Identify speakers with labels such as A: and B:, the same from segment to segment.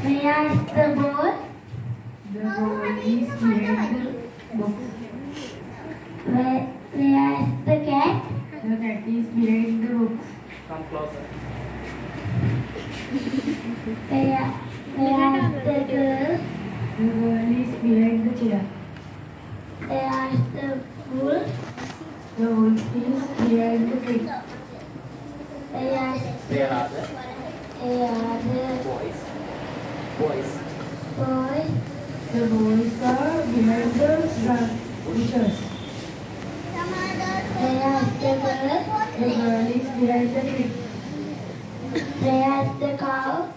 A: I ask the ball?
B: The ball is behind the box.
A: red. I ask the
B: cat? The cat is behind the book.
C: Come closer.
A: I I ask the girl?
B: The girl is behind the chair.
A: I ask the wolf?
B: The wolf is behind the tree.
C: Where is the... Boys.
A: boy?
B: The boys are behind the shrub bushes.
A: Where's the girl?
B: The girl is behind the tree.
A: Where's the cow?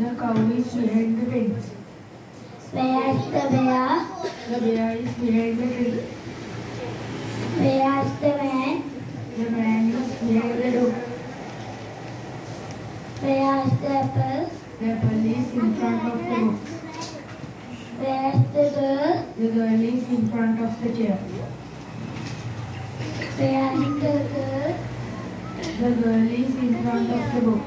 B: The cow is behind the fence.
A: Where's the bear?
B: The bear is behind the tree.
A: Where's the man?
B: The man is behind the door.
A: Where's the apple?
B: The is in front of the box.
A: Where's the girl?
B: The girl is in front of the chair.
A: Where's the girl?
B: The girl is in front of the box.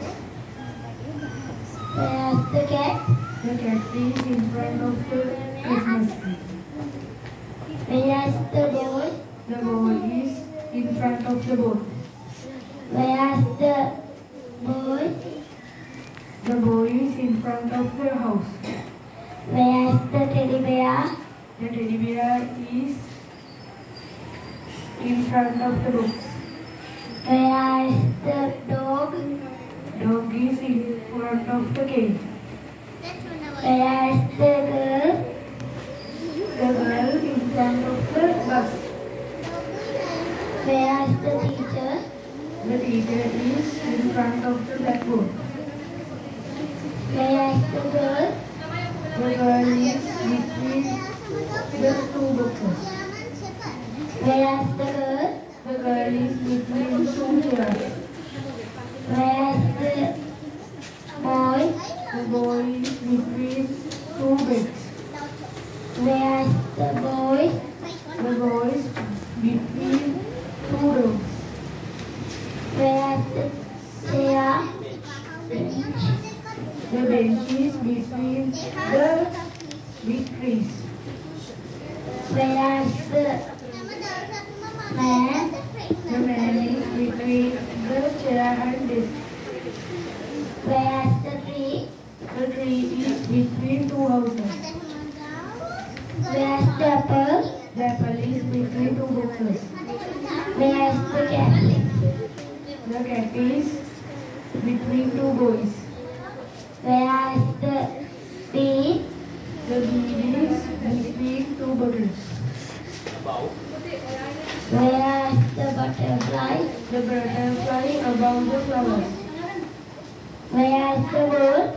A: Where's the cat?
B: The cat is in front of the Christmas tree.
A: Where's the boy?
B: The boy is in front of the boat.
A: Where's the boy?
B: The boy is in front of the house.
A: Where's the teddy bear?
B: The teddy bear is in front of the box.
A: Where's the dog?
B: Dog is in front of the cage.
A: Where's the girl?
B: The girl in front of the bus.
A: Where's the teacher?
B: The teacher is in front of the blackboard.
A: Where's the girl?
B: The girl is between the two boxes.
A: Where's the girl?
B: The girl is between two chairs.
A: Where's the boy?
B: The boy is between two beds.
A: Where's the boy?
B: The boy is between two dogs.
A: Where's the
B: The bench between the trees.
A: The man?
B: The man is between the chair and desk.
A: Where's the tree?
B: The tree is between two houses.
A: Where's the apple?
B: The apple is between two boxes.
A: Where's the cat?
B: The cat is between two boys.
A: Where's the bee?
B: The bee is between two bottles.
C: About.
A: Where's the butterfly?
B: The butterfly above the flowers.
A: Where's the bird?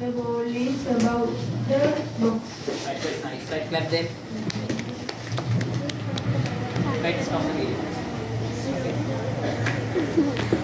B: The ball is above the box.
C: Right, right, nice. Right, clap them. Right, stop the video. Okay.